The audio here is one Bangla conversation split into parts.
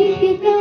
que fica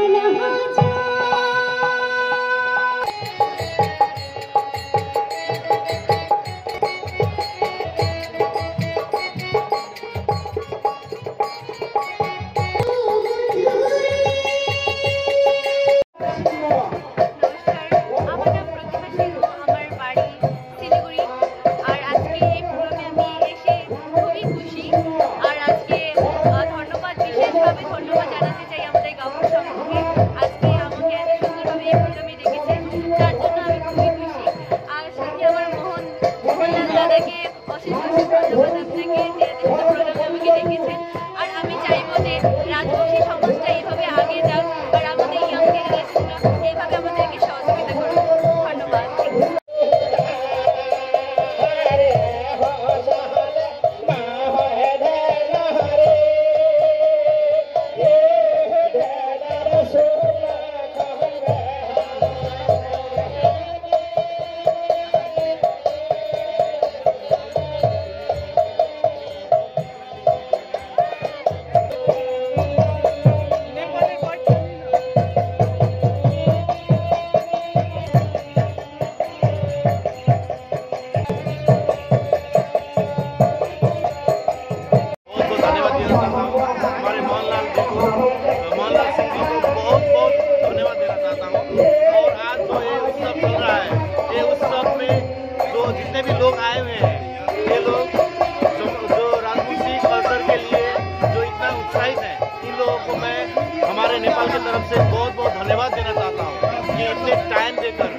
कि टाइम देकर,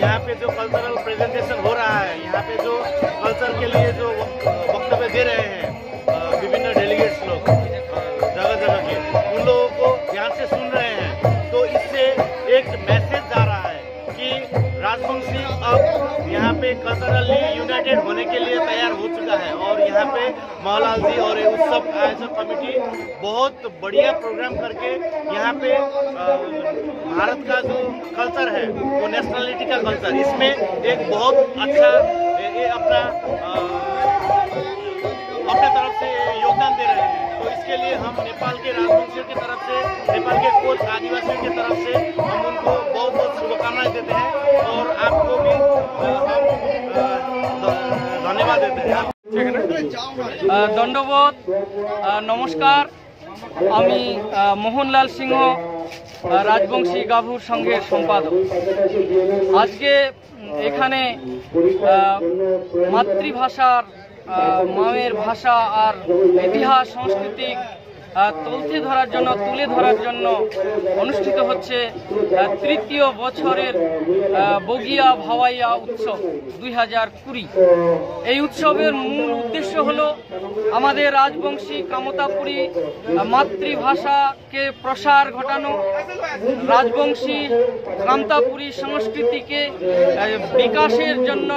यहाँ पे जो कल्चरल प्रेजेंटेशन हो रहा है, यहाँ पे जो कल्चर के लिए जो वक्तव्य दे रहे हैं विभिन्न डेलीगेट्स लोग जगह जगह के, उन लोगों को ध्यान से सुन रहे हैं। तो इससे एक मैसेज जा रहा है कि राजवंशी अब यहाँ पे कल्चरली यूनाइटेड होने के लिए तैयार हो चुका है। यहाँ पे मोहनलाल जी और उत्सव आयोजक कमेटी बहुत बढ़िया प्रोग्राम करके यहाँ पे भारत का जो कल्चर है, वो नेशनलिटी का कल्चर इसमें एक बहुत अच्छा ये अपना अपने तरफ़ से योगदान दे रहे हैं। तो इसके लिए हम नेपाल के राजवंशियों की तरफ़ से, नेपाल के कोच आदिवासियों की तरफ़ से দণ্ডবোধ নমস্কার। আমি মোহনলাল সিংহ রাজবংশী গাভুর সঙ্গে সম্পাদক। আজকে এখানে মাতৃভাষার মায়ের ভাষা আর ইতিহাস, সাংস্কৃতিক তুলতে ধরার জন্য, তুলে ধরার জন্য অনুষ্ঠিত হচ্ছে তৃতীয় বছরের বগিয়া ভাওয়াইয়া উৎসব দুই হাজার কুড়ি। এই উৎসবের মূল উদ্দেশ্য হলো আমাদের রাজবংশী কামতাপুরী মাতৃভাষাকে প্রসার ঘটানো, রাজবংশী কামতাপুরী সংস্কৃতিকে বিকাশের জন্য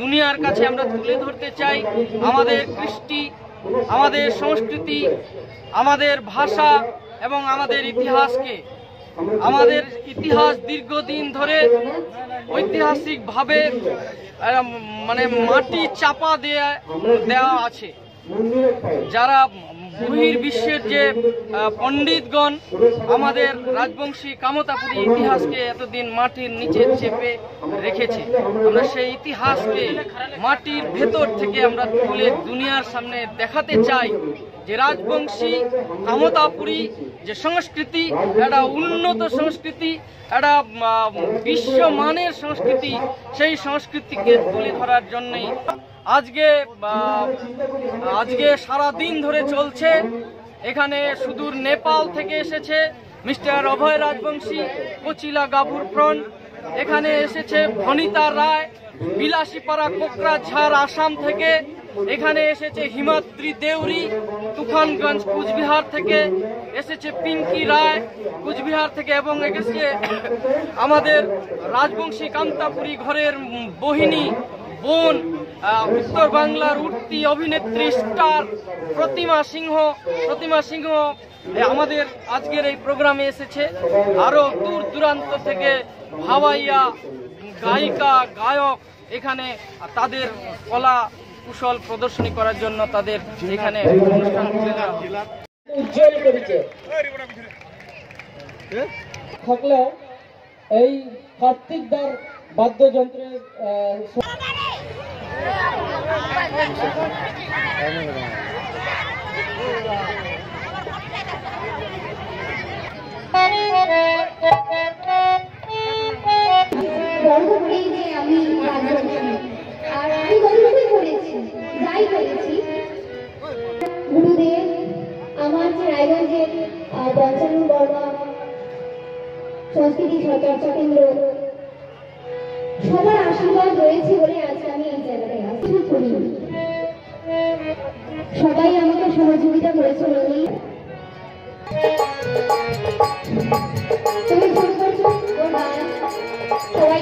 দুনিয়ার কাছে আমরা তুলে ধরতে চাই। আমাদের কৃষ্টি আমাদের সংস্কৃতি, আমাদের ভাষা এবং আমাদের ইতিহাসকে, আমাদের ইতিহাস দীর্ঘদিন ধরে ঐতিহাসিকভাবে মানে মাটি চাপা দেয়া দেওয়া আছে। যারা বহির বিশ্বের যে পণ্ডিতগণ আমাদের রাজবংশী কামতাপুরী ইতিহাসকে এতদিন মাটির নিচে চেপে রেখেছে, আমরা সেই ইতিহাসকে মাটির ভেতর থেকে আমরা তুলে দুনিয়ার সামনে দেখাতে চাই। যে রাজবংশী কামতাপুরী যে সংস্কৃতি, একটা উন্নত সংস্কৃতি, একটা বিশ্বমানের সংস্কৃতি, সেই সংস্কৃতিকে তুলে ধরার জন্যই আজকে আজকে সারা দিন ধরে চলছে। এখানে সুদূর নেপাল থেকে এসেছে মিস্টার অভয় রাজবংশী, কচিলা গাভুর ফ্রন্ট এখানে এসেছে ভনিতা রায়, বিলাসীপাড়া কোকরাঝাড় আসাম থেকে। এখানে এসেছে হিমাদ্রি দেউরি, তুফানগঞ্জ, কুচবিহার থেকে এসেছে পিঙ্কি রায়, কুচবিহার থেকে, এবং এসেছে আমাদের রাজবংশী কান্তাপুরী ঘরের বহিনী, বোন উত্তর বাংলার উঠতি অভিনেত্রী স্টার প্রতিমা সিংহ। প্রতিমা সিংহ আমাদের আজকের এই প্রোগ্রামে এসেছে। আরও দূর দূরান্ত থেকে ভাওয়াইয়া গায়িকা, গায়ক এখানে তাদের কলা কুশল প্রদর্শনী করার জন্য তাদের এখানে অনুষ্ঠান। উজ্জ্বল করেছে এই কার্তিকদার বাদ্যযন্ত্রের আহ, গর্ব পঞ্চানন বর্মা সংস্কৃতি চর্চা কেন্দ্র। সবার আশীর্বাদ রয়েছে বলে আজকে আমি এই জায়গাটায় আসছি করি সবাই আমাকে সহযোগিতা করেছে বলেই। তুমি শুরু করছ সবাই